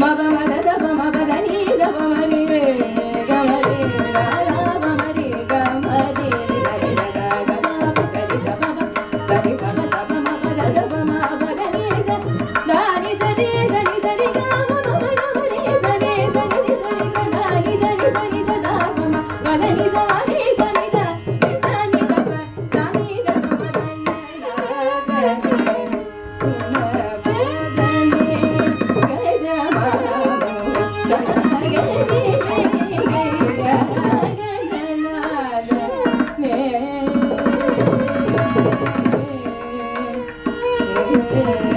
ma ba ma da da ba ma ba da ni da ba ma ni ga ma ni ga Amen.